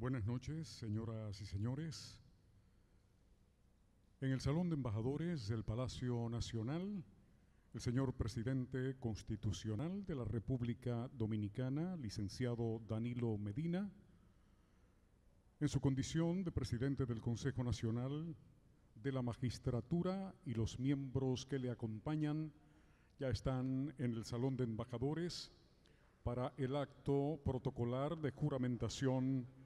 Buenas noches, señoras y señores. En el Salón de Embajadores del Palacio Nacional, el señor presidente constitucional de la República Dominicana, licenciado Danilo Medina, en su condición de presidente del Consejo Nacional de la Magistratura y los miembros que le acompañan ya están en el Salón de Embajadores para el acto protocolar de juramentación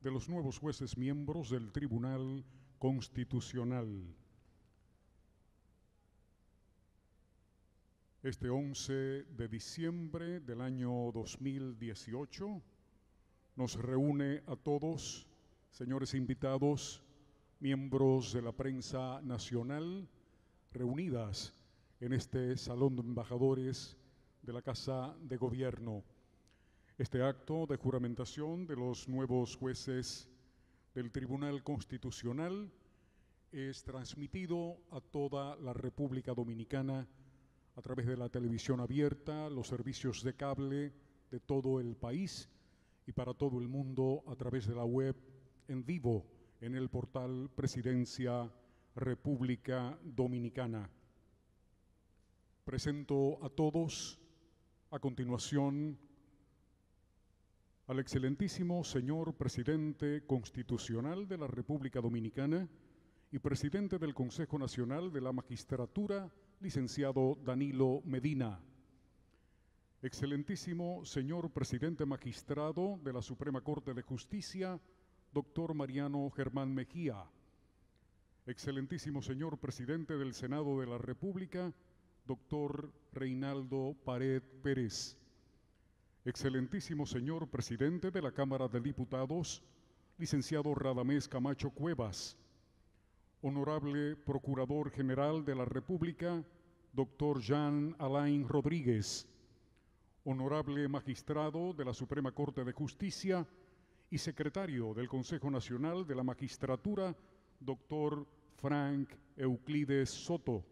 de los nuevos jueces miembros del Tribunal Constitucional. Este 11 de diciembre del año 2018 nos reúne a todos, señores invitados, miembros de la prensa nacional, reunidas en este Salón de Embajadores de la Casa de Gobierno. Este acto de juramentación de los nuevos jueces del Tribunal Constitucional es transmitido a toda la República Dominicana a través de la televisión abierta, los servicios de cable de todo el país y para todo el mundo a través de la web en vivo en el portal Presidencia República Dominicana. Presento a todos a continuación al excelentísimo señor presidente constitucional de la República Dominicana y presidente del Consejo Nacional de la Magistratura, licenciado Danilo Medina. Excelentísimo señor presidente magistrado de la Suprema Corte de Justicia, doctor Mariano Germán Mejía. Excelentísimo señor presidente del Senado de la República, doctor Reinaldo Pared Pérez. Excelentísimo señor presidente de la Cámara de Diputados, licenciado Radamés Camacho Cuevas. Honorable Procurador General de la República, doctor Jean Alain Rodríguez. Honorable Magistrado de la Suprema Corte de Justicia y Secretario del Consejo Nacional de la Magistratura, doctor Frank Euclides Soto.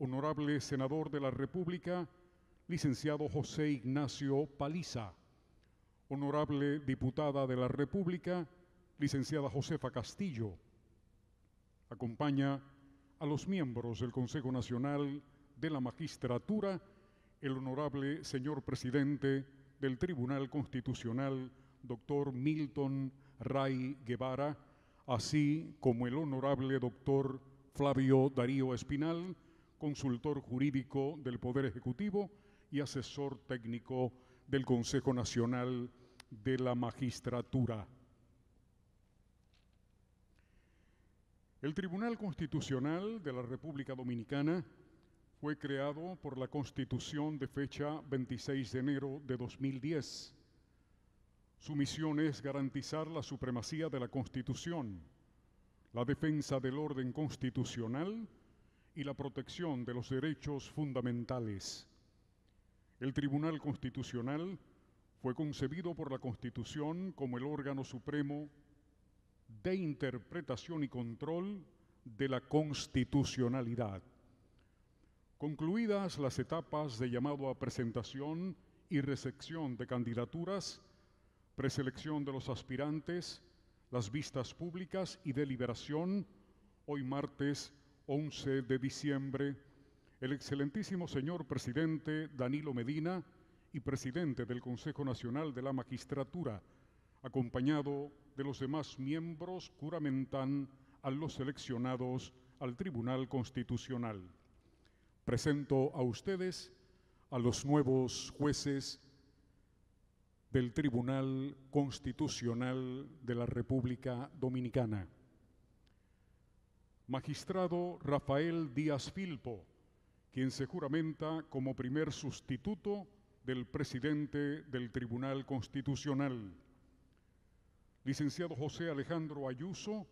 Honorable Senador de la República, licenciado José Ignacio Paliza, honorable diputada de la República, licenciada Josefa Castillo. Acompaña a los miembros del Consejo Nacional de la Magistratura, el honorable señor presidente del Tribunal Constitucional, doctor Milton Ray Guevara, así como el honorable doctor Flavio Darío Espinal, consultor jurídico del Poder Ejecutivo, y asesor técnico del Consejo Nacional de la Magistratura. El Tribunal Constitucional de la República Dominicana fue creado por la Constitución de fecha 26 de enero de 2010. Su misión es garantizar la supremacía de la Constitución, la defensa del orden constitucional y la protección de los derechos fundamentales. El Tribunal Constitucional fue concebido por la Constitución como el órgano supremo de interpretación y control de la constitucionalidad. Concluidas las etapas de llamado a presentación y recepción de candidaturas, preselección de los aspirantes, las vistas públicas y deliberación, hoy martes 11 de diciembre el excelentísimo señor presidente Danilo Medina y presidente del Consejo Nacional de la Magistratura, acompañado de los demás miembros, juramentan a los seleccionados al Tribunal Constitucional. Presento a ustedes a los nuevos jueces del Tribunal Constitucional de la República Dominicana. Magistrado Rafael Díaz Filpo, quien se juramenta como primer sustituto del presidente del Tribunal Constitucional. Licenciado José Alejandro Ayuso,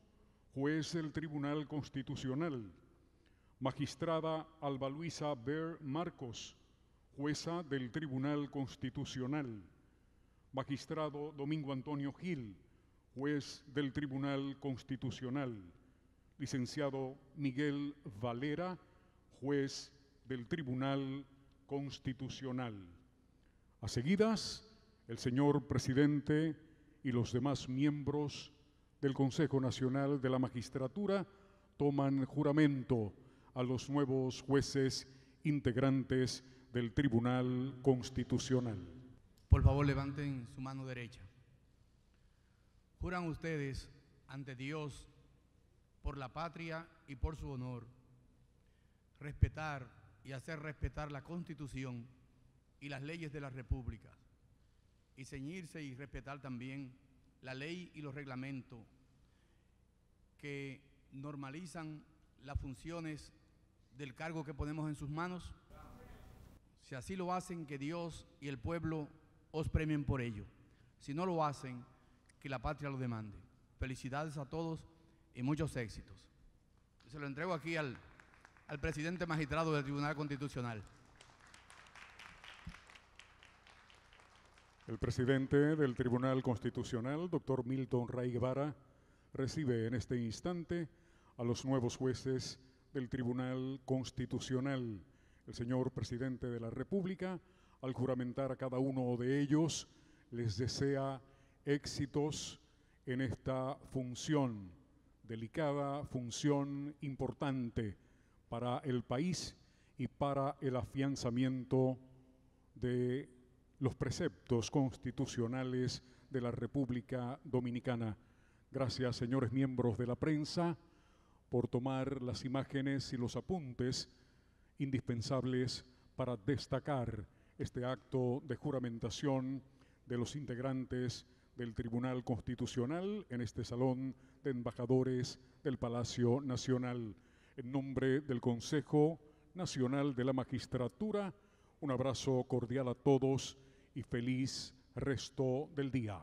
juez del Tribunal Constitucional. Magistrada Alba Luisa Ber Marcos, jueza del Tribunal Constitucional. Magistrado Domingo Antonio Gil, juez del Tribunal Constitucional. Licenciado Miguel Valera, juez del Tribunal Constitucional. A seguidas, el señor presidente y los demás miembros del Consejo Nacional de la Magistratura toman juramento a los nuevos jueces integrantes del Tribunal Constitucional. Por favor, levanten su mano derecha. Juran ustedes ante Dios, por la patria y por su honor, respetar y hacer respetar la Constitución y las leyes de la República, y ceñirse y respetar también la ley y los reglamentos que normalizan las funciones del cargo que ponemos en sus manos. Si así lo hacen, que Dios y el pueblo os premien por ello. Si no lo hacen, que la patria lo demande. Felicidades a todos y muchos éxitos. Se lo entrego aquí al, al presidente magistrado del Tribunal Constitucional. El presidente del Tribunal Constitucional, doctor Milton Ray Guevara, recibe en este instante a los nuevos jueces del Tribunal Constitucional. El señor presidente de la República, al juramentar a cada uno de ellos, les desea éxitos en esta función, delicada función importante para el país y para el afianzamiento de los preceptos constitucionales de la República Dominicana. Gracias, señores miembros de la prensa, por tomar las imágenes y los apuntes indispensables para destacar este acto de juramentación de los integrantes del Tribunal Constitucional en este Salón de Embajadores del Palacio Nacional. En nombre del Consejo Nacional de la Magistratura, un abrazo cordial a todos y feliz resto del día.